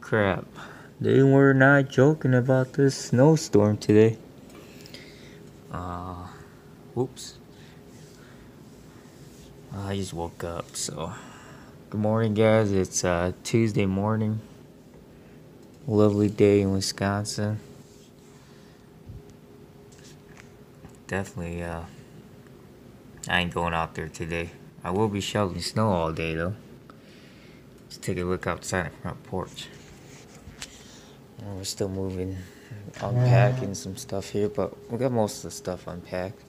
crap. They were not joking about this snowstorm today. Uh, whoops. I just woke up, so. Good morning, guys. It's uh, Tuesday morning. Lovely day in Wisconsin. Definitely, uh, I ain't going out there today. I will be shoveling snow all day, though. Let's take a look outside the front porch. We're still moving, unpacking some stuff here, but we got most of the stuff unpacked.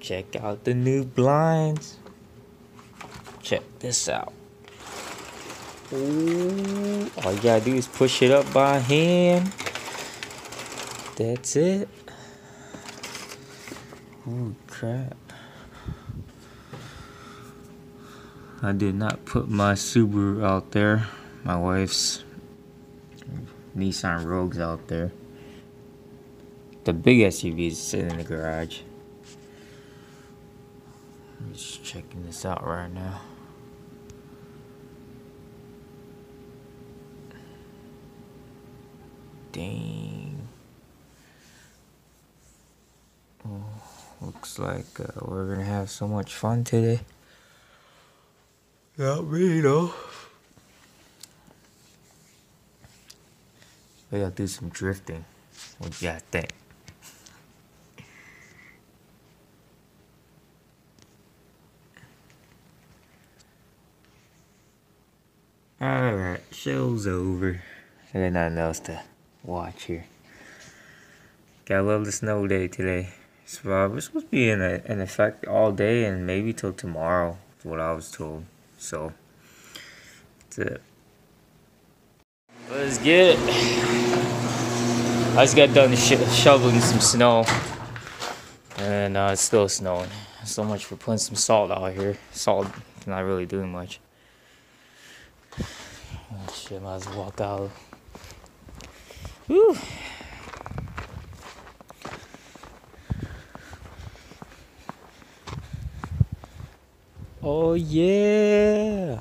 Check out the new blinds. Check this out. Ooh, all you gotta do is push it up by hand. That's it. Oh crap. I did not put my Subaru out there. My wife's Nissan Rogue's out there. The big SUV is sitting in the garage. I'm just checking this out right now. Dang. Oh, looks like uh, we're gonna have so much fun today. Not me, though. We gotta do some drifting. What do you think? Alright, show's over. Got nothing else to watch here. Got a little snow day today. So, uh, we're supposed to be in, a, in effect all day and maybe till tomorrow, is what I was told. So, that's it. Let's get it. I just got done sh shoveling some snow. And uh, it's still snowing. So much for putting some salt out here. Salt not really doing much. Oh, shit, might as well walk out. Whew. Oh yeah.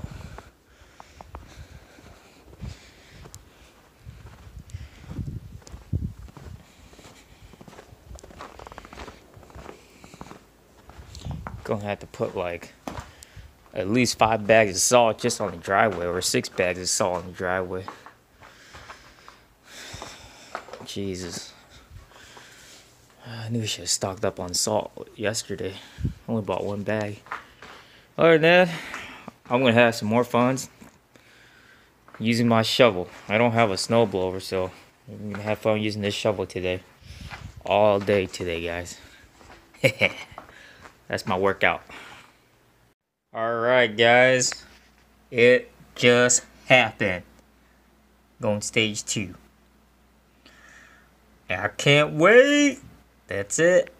Gonna have to put like at least five bags of salt just on the driveway or six bags of salt on the driveway. Jesus. I knew I should have stocked up on salt yesterday. Only bought one bag. Other than that, I'm gonna have some more fun using my shovel. I don't have a snowblower, so I'm gonna have fun using this shovel today. All day today, guys. That's my workout. Alright, guys. It just happened. Going stage two. I can't wait. That's it.